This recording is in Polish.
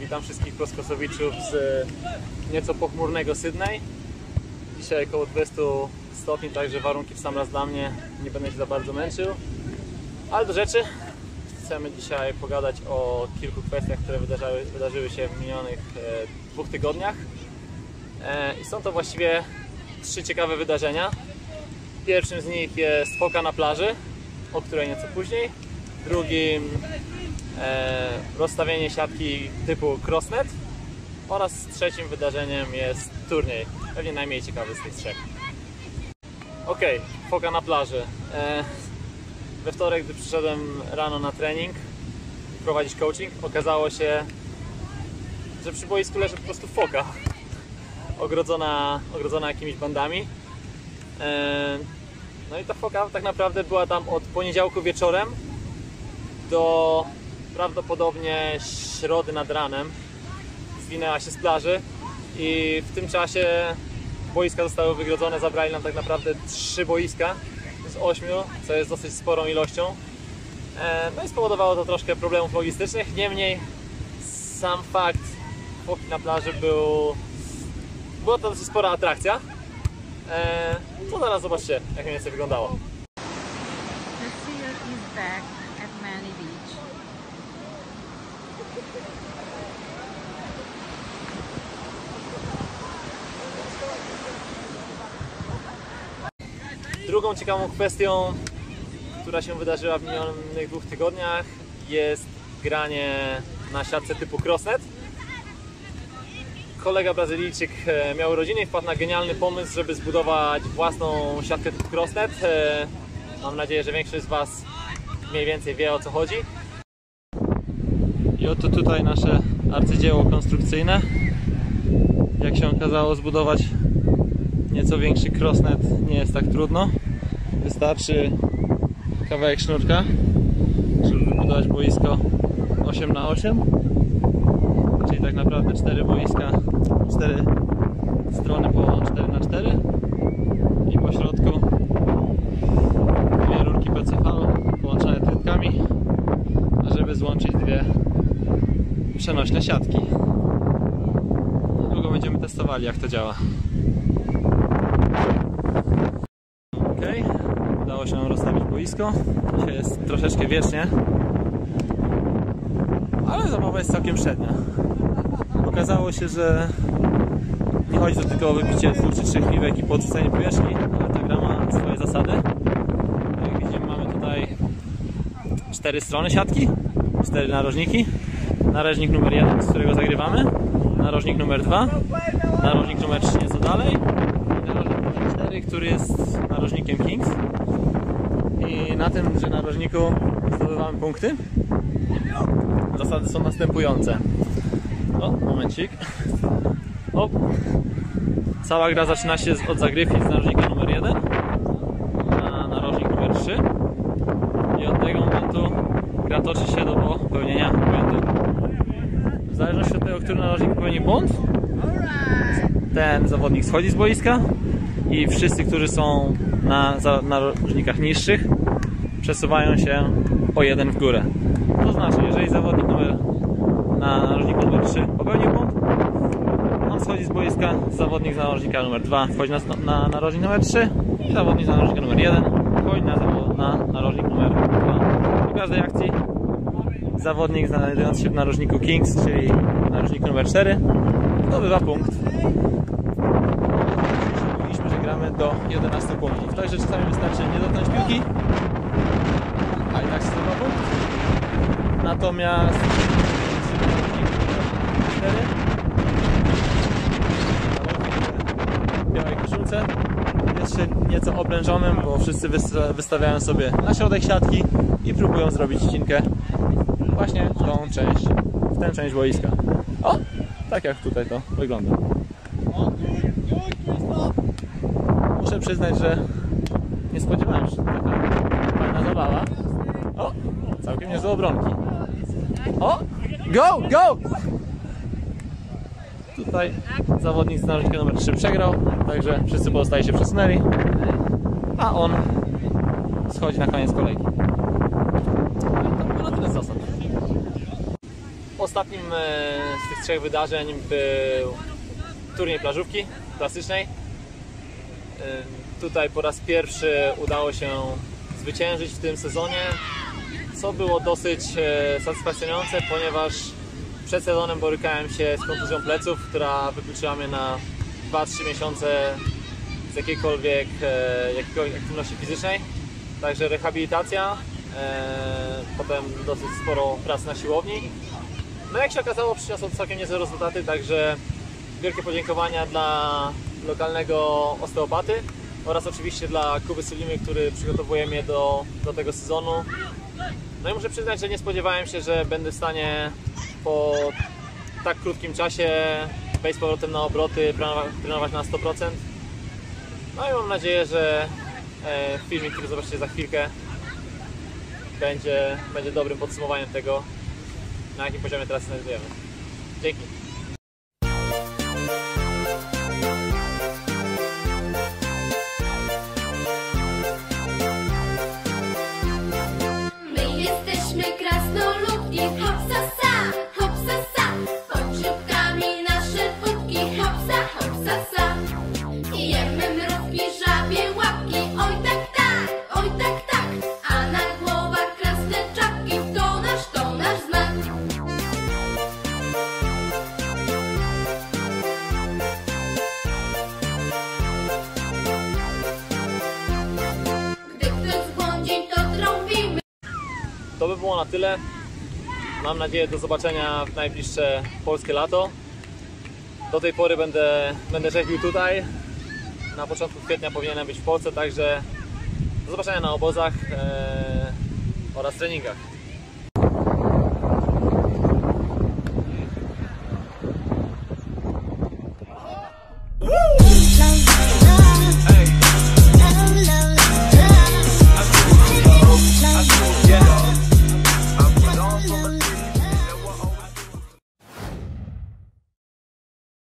Witam wszystkich proskosowiczów z nieco pochmurnego Sydney. Dzisiaj około 20 stopni, także warunki w sam raz dla mnie. Nie będę się za bardzo męczył. Ale do rzeczy. Chcemy dzisiaj pogadać o kilku kwestiach, które wydarzały, wydarzyły się w minionych e, dwóch tygodniach. E, I są to właściwie trzy ciekawe wydarzenia. Pierwszym z nich jest foka na plaży, o której nieco później. Drugim e, rozstawienie siatki typu crossnet oraz trzecim wydarzeniem jest turniej, pewnie najmniej ciekawy z tych trzech. Ok, foka na plaży. E, we wtorek, gdy przyszedłem rano na trening prowadzić coaching, okazało się, że przy boisku leży po prostu foka ogrodzona, ogrodzona jakimiś bandami. E, no i ta foka tak naprawdę była tam od poniedziałku wieczorem do prawdopodobnie środy nad ranem. Zwinęła się z plaży i w tym czasie boiska zostały wygrodzone. Zabrali nam tak naprawdę trzy boiska z ośmiu, co jest dosyć sporą ilością. E, No i spowodowało to troszkę problemów logistycznych. Niemniej sam fakt foki na plaży był była to dosyć spora atrakcja. Eee, to zaraz zobaczcie, jak mniej więcej wyglądało. The seal is back Drugą ciekawą kwestią, która się wydarzyła w minionych dwóch tygodniach, jest granie na siatce typu crossnet. Kolega Brazylijczyk e, miał urodziny i wpadł na genialny pomysł, żeby zbudować własną siatkę typu crossnet. E, Mam nadzieję, że większość z Was mniej więcej wie o co chodzi. I oto tutaj nasze arcydzieło konstrukcyjne. Jak się okazało, zbudować nieco większy crossnet nie jest tak trudno. Wystarczy kawałek sznurka, żeby wybudować boisko 8 na 8 czyli tak naprawdę 4 boiska, 4 strony po 4 na 4 przenośne siatki. Niedługo będziemy testowali jak to działa. Ok, udało się rozstawić boisko. Dzisiaj jest troszeczkę wiecznie, ale zabawa jest całkiem średnia. Okazało się, że nie chodzi tu tylko o wypicie dwóch czy trzech piwek i podrzucenie powierzchni, ale ta gra ma swoje zasady. Jak widzimy mamy tutaj cztery strony siatki, cztery narożniki. Narożnik numer jeden, z którego zagrywamy, narożnik numer dwa, narożnik numer trzy nieco dalej i narożnik numer cztery, który jest narożnikiem Kings. I na tymże narożniku zdobywamy punkty. Zasady są następujące. O, momencik. Hop. Cała gra zaczyna się od zagrywki z narożnika numer 1 na narożnik numer 3 i od tego momentu gra toczy się do popełnienia błędu. W zależności od tego, który błąd, ten zawodnik schodzi z boiska i wszyscy, którzy są na narożnikach niższych przesuwają się o jeden w górę. To znaczy, jeżeli zawodnik numer na narożniku numer 3 popełnił błąd, on schodzi z boiska, zawodnik z narożnika numer 2 wchodzi na, na narożnik numer 3 i zawodnik z narożnika numer 1 wchodzi na, na narożnik numer 2. Po każdej akcji zawodnik znajdujący się w narożniku Kings, czyli narożniku numer 4 zdobywa punkt. Mówiliśmy, że gramy do 11 punktów, także czasami wystarczy nie dotknąć piłki, a i tak się zdobywa punkt. Natomiast w białej koszulce. Jest się nieco oblężonym, bo wszyscy wysta- wystawiają sobie na środek siatki i próbują zrobić ścinkę właśnie w tą część, w tę część boiska. O! Tak jak tutaj to wygląda. Muszę przyznać, że nie spodziewałem się, że taka fajna zabawa. O! Całkiem niezłe obronki. O! Go! Go! Tutaj zawodnik z narożnika numer 3 przegrał, także wszyscy pozostali się przesunęli, a on schodzi na koniec kolejki. No i to było na tyle z zasad. Ostatnim e, z tych trzech wydarzeń był turniej plażówki klasycznej. E, Tutaj po raz pierwszy udało się zwyciężyć w tym sezonie, co było dosyć e, satysfakcjonujące, ponieważ przed sezonem borykałem się z kontuzją pleców, która wykluczyła mnie na 2-3 miesiące z jakiejkolwiek, jakiejkolwiek aktywności fizycznej. Także rehabilitacja, potem dosyć sporo pracy na siłowni. No jak się okazało, przyniosło całkiem niezłe rezultaty, także wielkie podziękowania dla lokalnego osteopaty oraz oczywiście dla Kuby Sulimy, który przygotowuje mnie do, do tego sezonu. No i muszę przyznać, że nie spodziewałem się, że będę w stanie po tak krótkim czasie wejść z powrotem na obroty, trenować na 100%. No i mam nadzieję, że e, filmik, który zobaczycie za chwilkę, będzie, będzie dobrym podsumowaniem tego, na jakim poziomie teraz znajdujemy. Dzięki. To by było na tyle. Mam nadzieję do zobaczenia w najbliższe polskie lato. Do tej pory będę, będę rzeźbił tutaj. Na początku kwietnia powinienem być w Polsce, także do zobaczenia na obozach e, oraz treningach. Woo!